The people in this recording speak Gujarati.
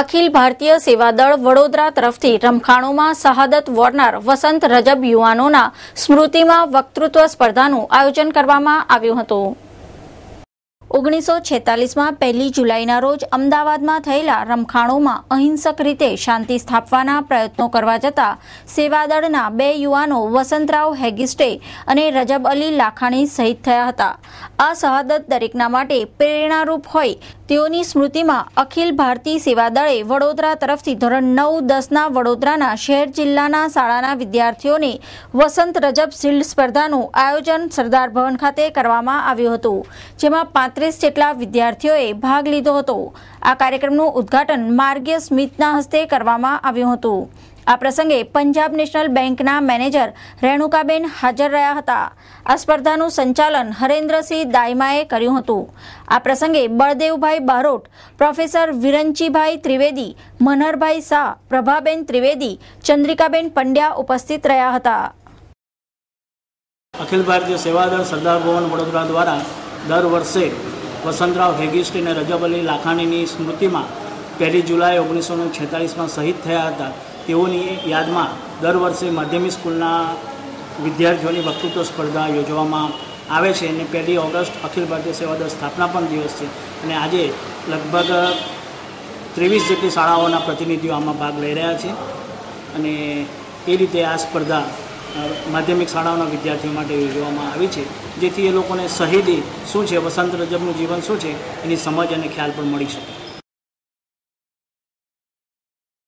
અખિલ ભારતીય સેવાદળ વડોદરા તરફથી રમખાણોમાં શહાદત વોરનાર વસંત રજબ યુવાનોના સ્મૃતિમાં વક્તૃત્વ સ્પર્ધાનું આયોજન કરવામાં આવ્યું હતું. ઓગણીસો છેતાલીસમાં પહેલી જુલાઈના રોજ અમદાવાદમાં થયેલા રમખાણોમાં અહિંસક રીતે શાંતિ સ્થાપવાના પ્રયત્નો કરવા જતા સેવાદળના બે યુવાનો વસંતરાવ હેગિસ્ટે અને રજબ અલી લાખાણી શહીદ થયા હતા. આ શહાદત દરેકના માટે પ્રેરણારૂપ હોય તેઓની સ્મૃતિમાં અખિલ ભારતીય સેવાદળે વડોદરા તરફથી ધોરણ નવ, દસના વડોદરાના શહેર જિલ્લાના શાળાના વિદ્યાર્થીઓને વસંત રજબ શિલ્ડ સ્પર્ધાનું આયોજન સરદાર ભવન ખાતે કરવામાં આવ્યું હતું, જેમાં પાંત્રીસ જેટલા વિદ્યાર્થીઓએ ભાગ લીધો હતો. આ કાર્યક્રમનું ઉદ્ઘાટન માર્ગીય સ્મિતના હસ્તે કરવામાં આવ્યું હતું. આ પ્રસંગે પંજાબ નેશનલ બેંકના મેનેજર રેણુકાબેન હાજર રહ્યા હતા. આ સ્પર્ધાનું સંચાલન હરેન્દ્રસિંહ દાયમાએ કર્યું હતું. આ પ્રસંગે બળદેવભાઈ બારોટ, પ્રોફેસર વિરંચીભાઈ ત્રિવેદી, મનહરભાઈ શાહ, પ્રભાબેન ત્રિવેદી, ચંદ્રિકાબેન પંડ્યા ઉપસ્થિત રહ્યા હતા. અખિલ ભારતીય સેવાદળ સરદાર ભવન વડોદરા દ્વારા દર વર્ષે વસંતરાવ હેગિસ્ટ અને રજબ અલી લાખાણીની સ્મૃતિમાં પહેલી જુલાઈ ઓગણીસો છેતાલીસમાં શહીદ થયા હતા. તેઓની યાદમાં દર વર્ષે માધ્યમિક સ્કૂલના વિદ્યાર્થીઓની વક્તૃત્વ સ્પર્ધા યોજવામાં આવે છે અને પહેલી ઓગસ્ટ અખિલ ભારતીય સેવા દળ સ્થાપના પણ દિવસ છે. અને આજે લગભગ ત્રેવીસ જેટલી શાળાઓના પ્રતિનિધિઓ આમાં ભાગ લઈ રહ્યા છે. અને એ રીતે આ સ્પર્ધા માધ્યમિક શાળાઓના વિદ્યાર્થીઓ માટે યોજવામાં આવી છે. જેથી એ લોકોને શહીદી શું છે, વસંત રજબનું જીવન શું છે, એની સમજ અને ખ્યાલ પણ મળી શકે.